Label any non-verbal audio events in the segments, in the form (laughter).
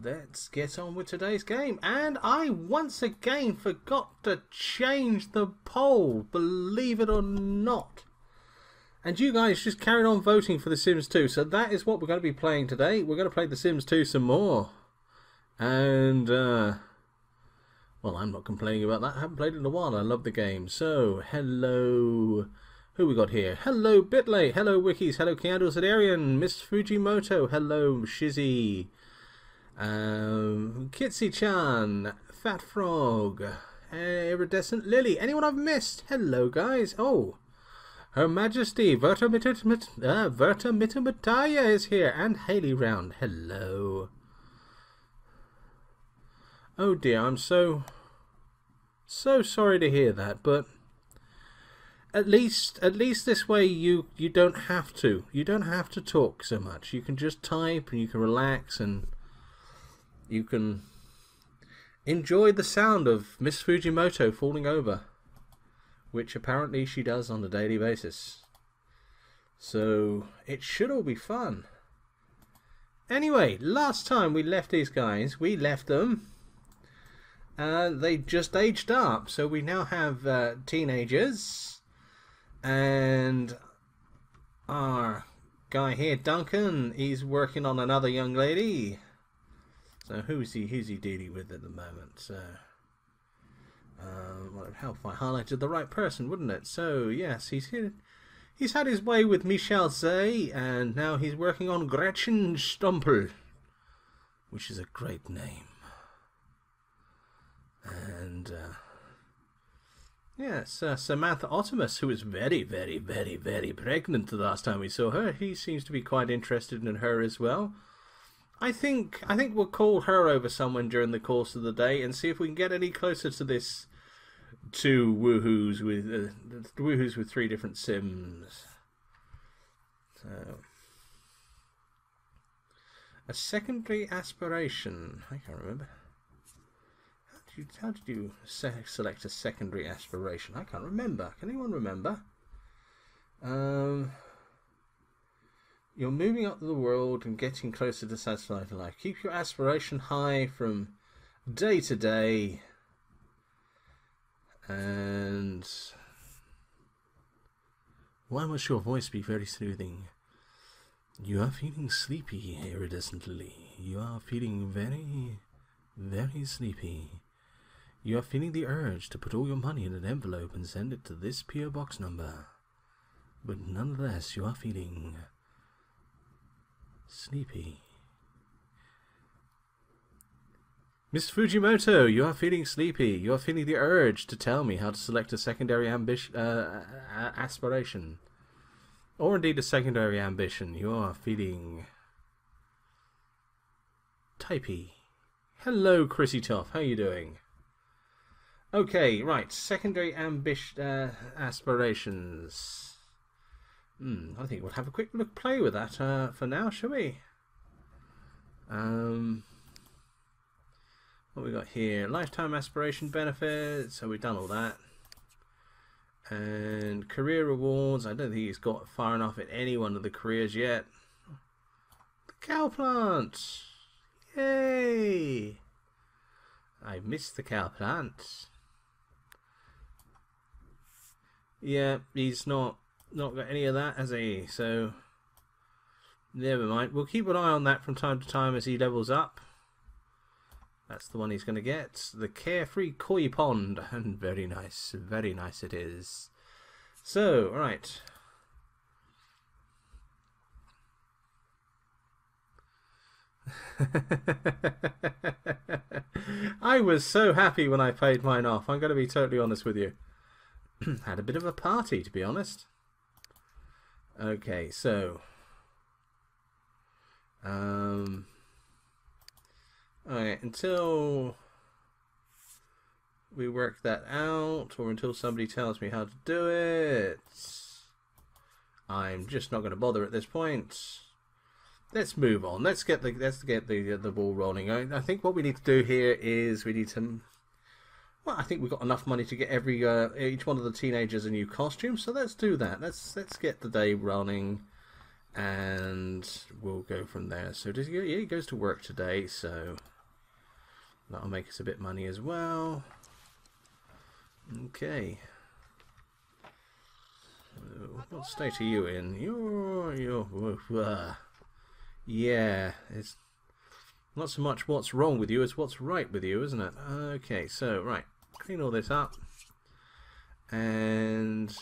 let's get on with today's game. And I once again forgot to change the poll, believe it or not. And you guys just carried on voting for The Sims 2, so that is what we're going to be playing today. We're going to play The Sims 2 some more. And, uh, well, I'm not complaining about that. I haven't played it in a while. I love the game. So, hello. Who we got here? Hello, Bitley. Hello, Wikis. Hello, Candles at Arian. Miss Fujimoto. Hello, Shizzy. Um, Kitsy-chan, Fat Frog, Iridescent Lily. Anyone I've missed? Hello, guys. Oh, Her Majesty Verta uh, is here, and Haley Round. Hello. Oh dear, I'm so so sorry to hear that, but at least at least this way you you don't have to you don't have to talk so much. You can just type and you can relax and you can enjoy the sound of Miss Fujimoto falling over, which apparently she does on a daily basis. So it should all be fun. Anyway, last time we left these guys, we left them. Uh, they just aged up, so we now have uh, teenagers, and our guy here, Duncan, he's working on another young lady. So who's he who's he dealing with at the moment? So uh, well, it'd help if I highlighted the right person, wouldn't it? So yes, he's here. He's had his way with Michel Zay, and now he's working on Gretchen Stumpel, which is a great name. And uh, yes, uh, Samantha Optimus, who was very, very, very, very pregnant the last time we saw her, he seems to be quite interested in her as well. I think I think we'll call her over someone during the course of the day and see if we can get any closer to this two woohoos with uh, woohoos with three different sims. So a secondary aspiration. I can't remember. How did you how did you select a secondary aspiration? I can't remember. Can anyone remember? Um. You're moving up the world and getting closer to satisfied life. Keep your aspiration high from day to day. And why must your voice be very soothing? You are feeling sleepy, iridescently. You are feeling very, very sleepy. You are feeling the urge to put all your money in an envelope and send it to this PO box number. But nonetheless, you are feeling Sleepy. Miss Fujimoto, you are feeling sleepy. You are feeling the urge to tell me how to select a secondary ambition, uh, aspiration. Or indeed a secondary ambition. You are feeling... typey. Hello, Chrissy Toff. How are you doing? Okay, right. Secondary ambition uh, aspirations. Hmm, I think we'll have a quick look play with that uh, for now, shall we? Um, what we got here? Lifetime aspiration benefits. So we've done all that. And career rewards. I don't think he's got far enough in any one of the careers yet. The cow plant. Yay! I missed the cow plant. Yeah, he's not not got any of that, has he? So, never mind. We'll keep an eye on that from time to time as he levels up. That's the one he's going to get. The Carefree Koi Pond. (laughs) And very nice. Very nice it is. So, right. (laughs) I was so happy when I paid mine off. I'm going to be totally honest with you. (clears throat) Had a bit of a party, to be honest. Okay, so um Alright, until we work that out or until somebody tells me how to do it I'm just not going to bother at this point. Let's move on. Let's get the let's get the the ball rolling. I, I think what we need to do here is we need to well, I think we've got enough money to get every uh, each one of the teenagers a new costume, so let's do that. Let's let's get the day running, and we'll go from there. So does he, yeah, he goes to work today, so that'll make us a bit money as well. Okay. what state are you in? You're, you're, uh, yeah, it's not so much what's wrong with you as what's right with you, isn't it? Okay, so, right, clean all this up. And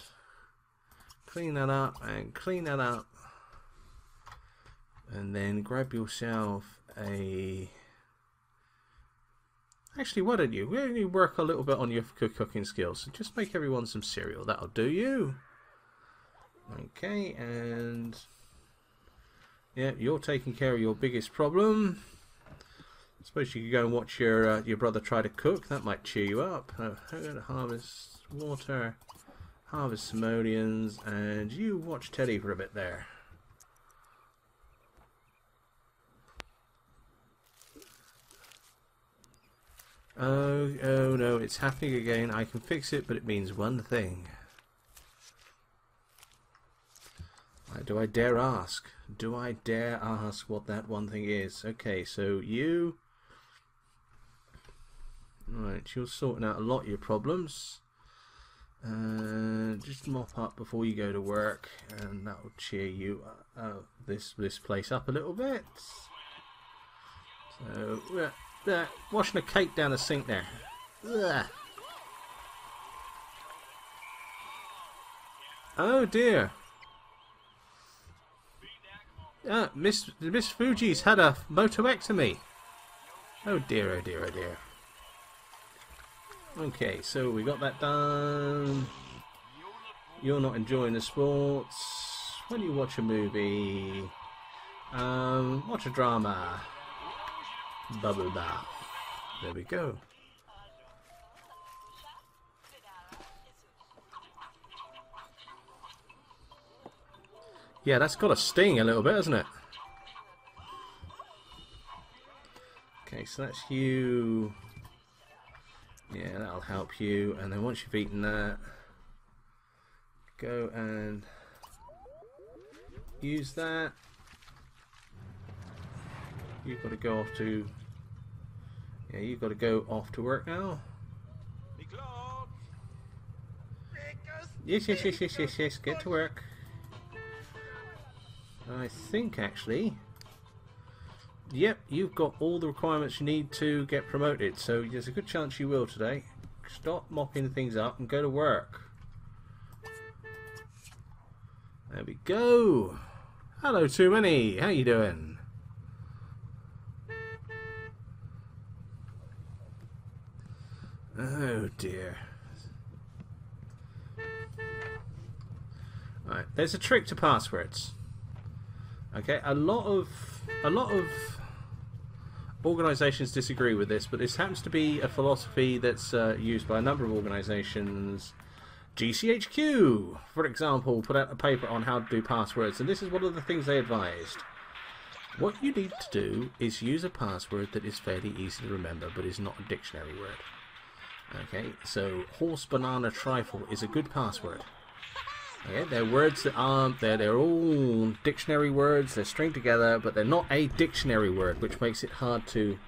clean that up, and clean that up. And then grab yourself a... Actually, why don't you? Why don't you work a little bit on your cooking skills? Just make everyone some cereal. That'll do you. Okay, and... Yeah, you're taking care of your biggest problem. I suppose you could go and watch your uh, your brother try to cook. That might cheer you up. Uh, harvest water, harvest simoleons, and you watch Teddy for a bit there. Oh, oh no, it's happening again. I can fix it, but it means one thing. Do I dare ask? Do I dare ask what that one thing is? Okay, so you... Right, you're sorting out a lot of your problems. Uh, just mop up before you go to work, and that will cheer you uh, this this place up a little bit. So, uh, washing a cake down the sink there. Ugh. Oh dear. Uh, Miss Miss Fuji's had a motoectomy. Oh dear, oh dear, oh dear. Okay, so we got that done. You're not enjoying the sports. When you watch a movie, um, watch a drama. Bubble bath. There we go. Yeah, that's got a sting a little bit, hasn't it? Okay, so that's you. Yeah, that'll help you. And then once you've eaten that, go and use that. You've got to go off to... Yeah, you've got to go off to work now. Yes, yes, yes, yes, yes, yes. Get to work. I think actually, yep, you've got all the requirements you need to get promoted. So there's a good chance you will today. Stop mopping things up and go to work. There we go. Hello, too many. How you doing? Oh dear. Right, there's a trick to passwords. Okay, a lot of a lot of organisations disagree with this, but this happens to be a philosophy that's uh, used by a number of organisations. GCHQ, for example, put out a paper on how to do passwords, and this is one of the things they advised. What you need to do is use a password that is fairly easy to remember, but is not a dictionary word. Okay, so horse banana trifle is a good password. Okay, they're words that aren't they're they're all dictionary words. They're stringed together, but they're not a dictionary word, which makes it hard to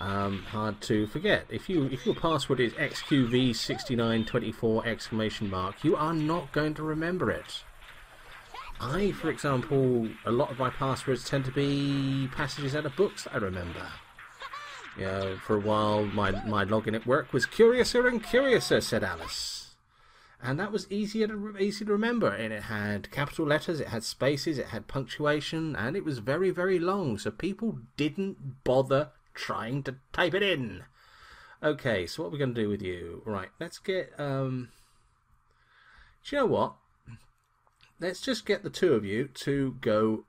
um, hard to forget. If you if your password is xqv6924 exclamation mark, you are not going to remember it. I, for example, a lot of my passwords tend to be passages out of books that I remember. Yeah, for a while, my my login at work was curiouser and curiouser, said Alice and that was easier to easy to remember. And it had capital letters, it had spaces, it had punctuation, and it was very very long. So people didn't bother trying to type it in. Okay, so what we're we going to do with you? Right, let's get. Um, do you know what? Let's just get the two of you to go.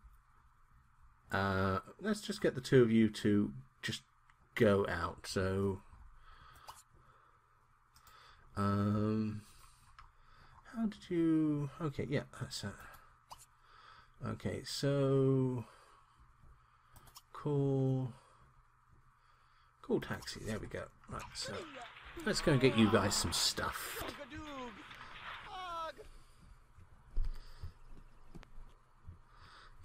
Uh, let's just get the two of you to just go out. So. Um, how did you... Okay, yeah, that's it. Okay, so... Call... Call taxi, there we go. Right, so... Let's go and get you guys some stuff.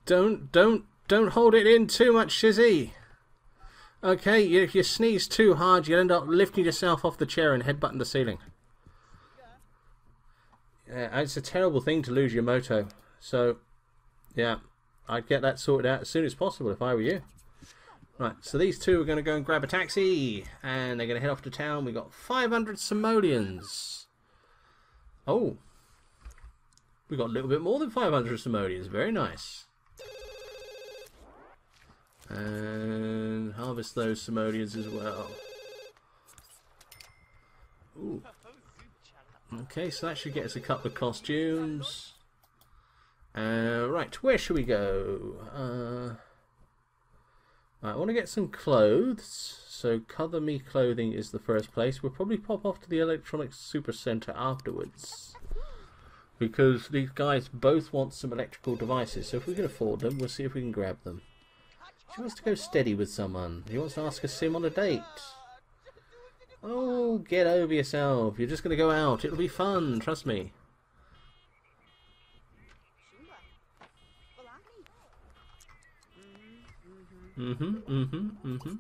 don't, don't, don't hold it in too much, Shizzy. Okay, if you sneeze too hard, you'll end up lifting yourself off the chair and headbutting the ceiling. Yeah, it's a terrible thing to lose your moto. So, yeah, I'd get that sorted out as soon as possible if I were you. Right, so these two are going to go and grab a taxi, and they're going to head off to town. We've got 500 simoleons. Oh, we got a little bit more than 500 simoleons. Very nice. And harvest those simoleons as well. Okay, so that should get us a couple of costumes. Uh, right, where should we go? Uh, I want to get some clothes. So Color Me Clothing is the first place. We'll probably pop off to the Electronics Super Center afterwards. Because these guys both want some electrical devices. So if we can afford them, we'll see if we can grab them. She wants to go steady with someone. He wants to ask a sim on a date. Oh, get over yourself. You're just going to go out. It'll be fun, trust me. Mm-hmm, mm-hmm, mm-hmm.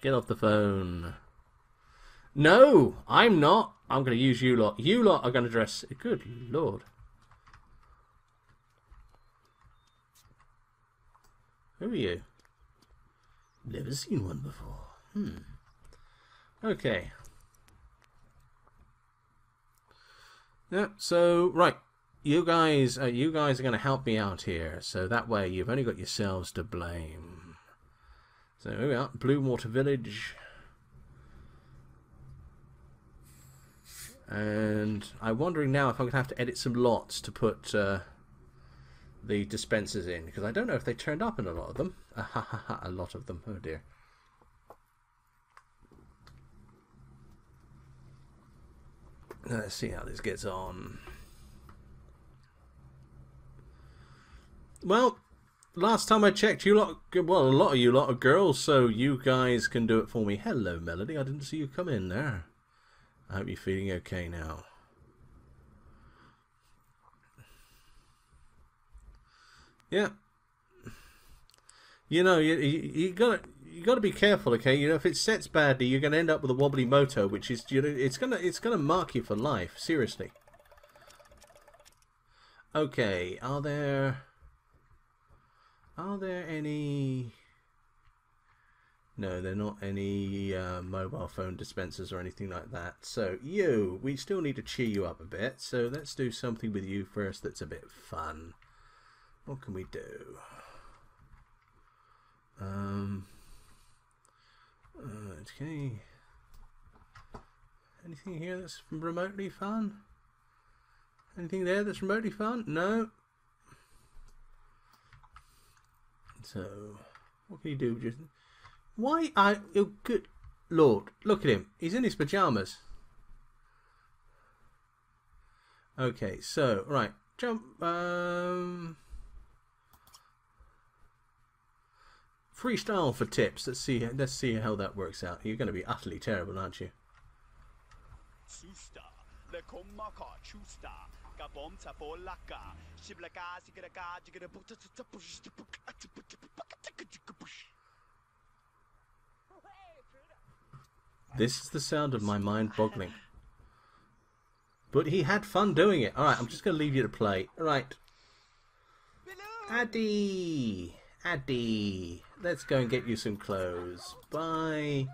Get off the phone. No, I'm not. I'm going to use you lot. You lot are going to dress... Good lord. Who are you? Never seen one before. Hmm. Okay. Yeah, so, right. You guys, uh, you guys are going to help me out here. So that way you've only got yourselves to blame. So here we are. Bluewater Village. And I'm wondering now if I'm going to have to edit some lots to put... Uh, the dispensers in because I don't know if they turned up in a lot of them. (laughs) a lot of them. Oh dear. Let's see how this gets on. Well, last time I checked, you lot, well, a lot of you lot are girls, so you guys can do it for me. Hello, Melody. I didn't see you come in there. I hope you're feeling okay now. Yeah. You know, you, you, you gotta you gotta be careful, okay? You know, if it sets badly, you're gonna end up with a wobbly moto, which is you know, it's gonna it's gonna mark you for life. Seriously. Okay, are there are there any? No, they're not any uh, mobile phone dispensers or anything like that. So you, we still need to cheer you up a bit. So let's do something with you first that's a bit fun. What can we do? Um, uh, okay. Anything here that's remotely fun? Anything there that's remotely fun? No. So, what can you do? Just why are you good? Lord, look at him. He's in his pajamas. Okay, so right, jump. Um. Freestyle for tips. Let's see. Let's see how that works out. You're going to be utterly terrible, aren't you? This is the sound of my mind boggling. But he had fun doing it. Alright, I'm just going to leave you to play. Alright. Addy! Addy! let's go and get you some clothes. Buy.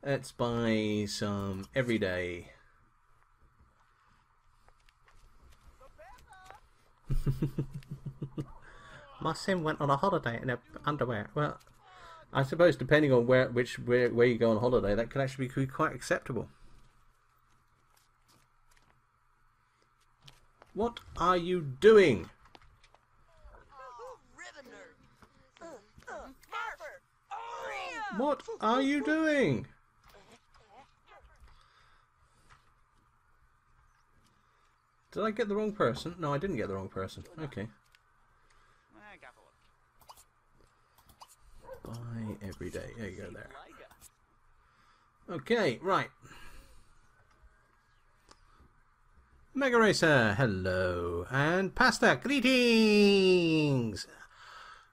Let's buy some everyday. (laughs) My sim went on a holiday in a underwear. Well, I suppose depending on where which where, where you go on holiday, that could actually be quite acceptable. What are you doing? What are you doing? Did I get the wrong person? No, I didn't get the wrong person. Okay. Buy every day. There you go there. Okay, right. Mega Racer, hello. And Pasta, greetings!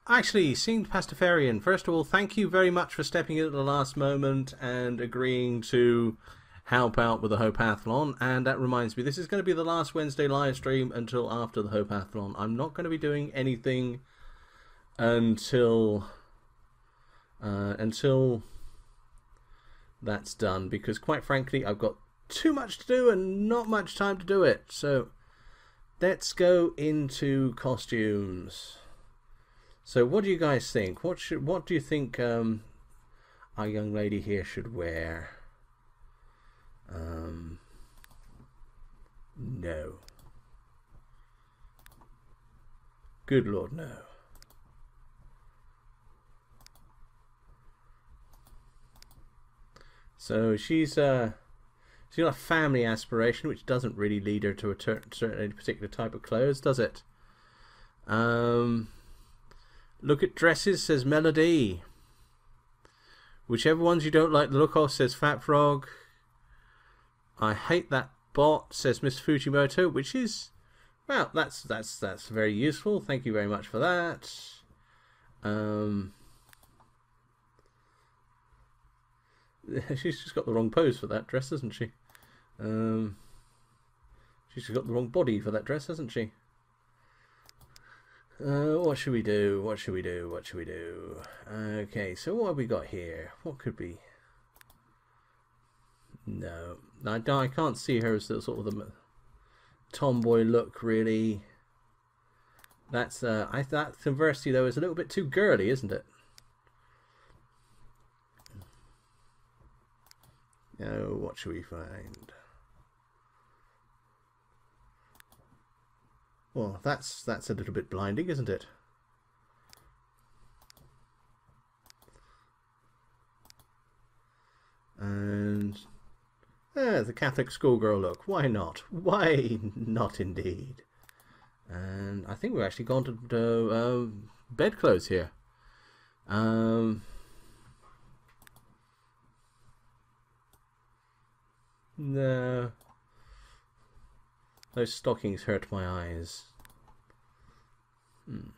Actually, seeing Pastafarian, first of all, thank you very much for stepping in at the last moment and agreeing to help out with the Hopathlon. And that reminds me, this is going to be the last Wednesday live stream until after the Hopathlon. I'm not going to be doing anything until uh, until that's done because, quite frankly, I've got too much to do and not much time to do it. So let's go into costumes. So, what do you guys think? What should what do you think um, our young lady here should wear? Um, no. Good Lord, no. So she's uh, she's got a family aspiration, which doesn't really lead her to a certain particular type of clothes, does it? Um, Look at dresses, says Melody. Whichever ones you don't like the look of, says Fat Frog. I hate that bot, says Miss Fujimoto, which is well, that's that's that's very useful. Thank you very much for that. Um, (laughs) she's just got the wrong pose for that dress, hasn't she? Um, she's got the wrong body for that dress, hasn't she? Uh, what should we do? What should we do? What should we do? Okay, so what have we got here? What could be? No, I, I can't see her as the, sort of the tomboy look, really. That's uh, I that conversely though is a little bit too girly, isn't it? Oh, what should we find? Well, that's that's a little bit blinding, isn't it? And yeah, the Catholic schoolgirl look. Why not? Why (laughs) not indeed? And I think we've actually gone to uh, uh, bedclothes here. Um, no. Those stockings hurt my eyes. Hmm.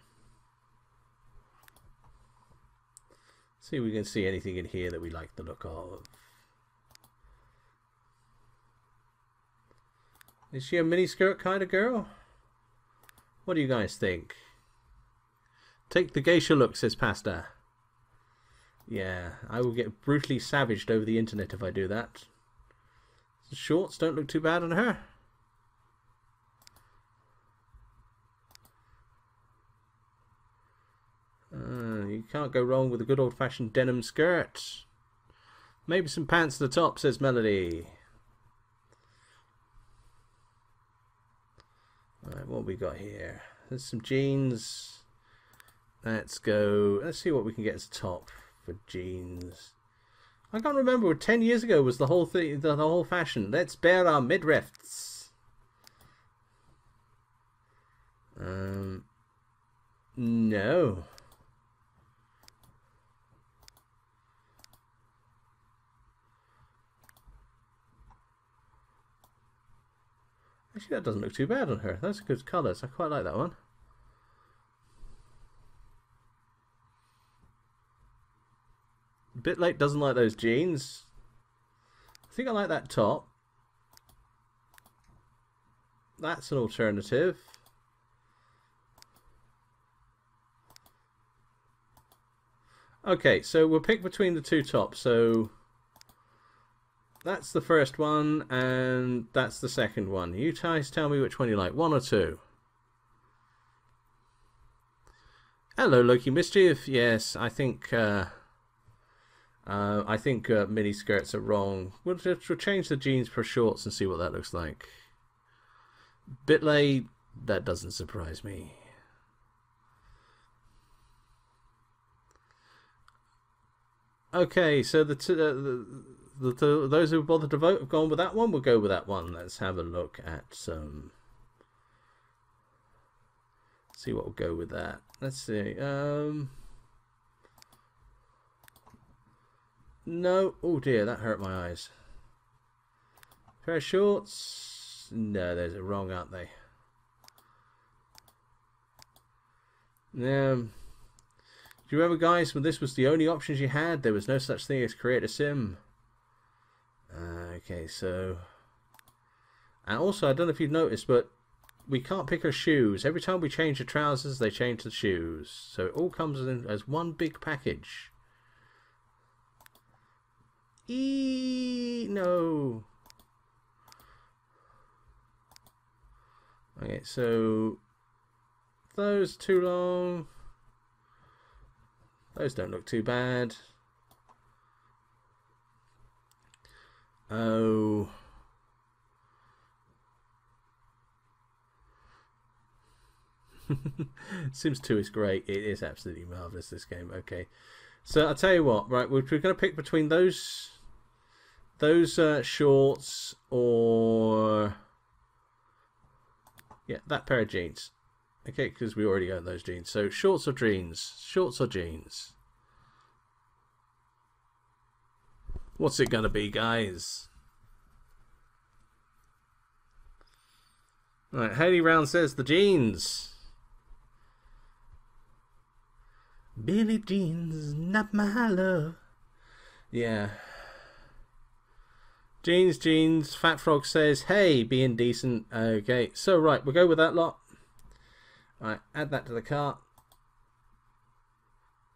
See if we can see anything in here that we like the look of. Is she a miniskirt kind of girl? What do you guys think? Take the geisha look, says Pasta. Yeah, I will get brutally savaged over the internet if I do that. The shorts don't look too bad on her. Uh, you can't go wrong with a good old-fashioned denim skirt. Maybe some pants at the top, says Melody. Alright, what we got here? There's some jeans. Let's go. Let's see what we can get as top for jeans. I can't remember. Ten years ago was the whole thing, the, the whole fashion. Let's bare our midriffs. Um, no. Actually, that doesn't look too bad on her. That's good colours. I quite like that one. Bitley doesn't like those jeans. I think I like that top. That's an alternative. Okay, so we'll pick between the two tops. So that's the first one, and that's the second one. You guys tell me which one you like, one or two. Hello, Loki Mischief. Yes, I think uh, uh, I think uh, mini skirts are wrong. We'll, we'll change the jeans for shorts and see what that looks like. Bitley, that doesn't surprise me. Okay, so the, uh, the the, the, those who bothered to vote have gone with that one. We'll go with that one. Let's have a look at some. See what will go with that. Let's see. Um. No. Oh dear, that hurt my eyes. Pair of shorts. No, there's a wrong, aren't they? Um, do you remember, guys, when this was the only options you had? There was no such thing as create a sim. Uh, okay, so... And also, I don't know if you've noticed, but we can't pick our shoes. Every time we change the trousers, they change the shoes. So it all comes in as one big package. E no. Okay, so those too long. Those don't look too bad. Oh. (laughs) Sims 2 is great. It is absolutely marvelous, this game. Okay. So I'll tell you what, right, we're, we're going to pick between those those uh, shorts or yeah, that pair of jeans. Okay, because we already own those jeans. So shorts or jeans? Shorts or jeans? What's it gonna be, guys? Right, Haley Round says the jeans. Billy Jeans, not my love. Yeah. Jeans, jeans. Fat Frog says, hey, being decent. Okay, so right, we'll go with that lot. Alright, add that to the cart.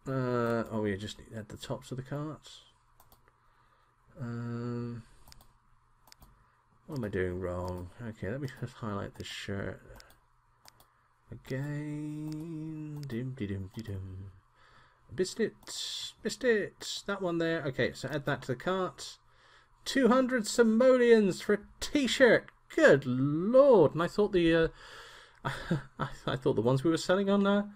Uh, oh, we just need to add the tops of the carts. Um, what am I doing wrong? Okay, let me just highlight this shirt. Again. Dim, dim, dim, dim. Missed it. Missed it. That one there. Okay, so add that to the cart. 200 simoleons for a t-shirt. Good lord. And I thought the... Uh, (laughs) I, I, thought the ones we were selling on uh,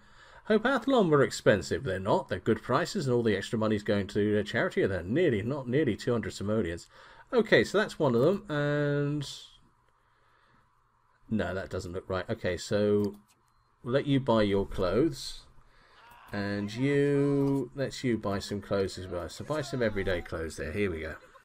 Hopathlon were expensive. They're not. They're good prices, and all the extra money's going to uh, charity. They're nearly, not nearly 200 simoleons. Okay, so that's one of them, and no, that doesn't look right. Okay, so we'll let you buy your clothes, and you let's you buy some clothes as well. So buy some everyday clothes there. Here we go.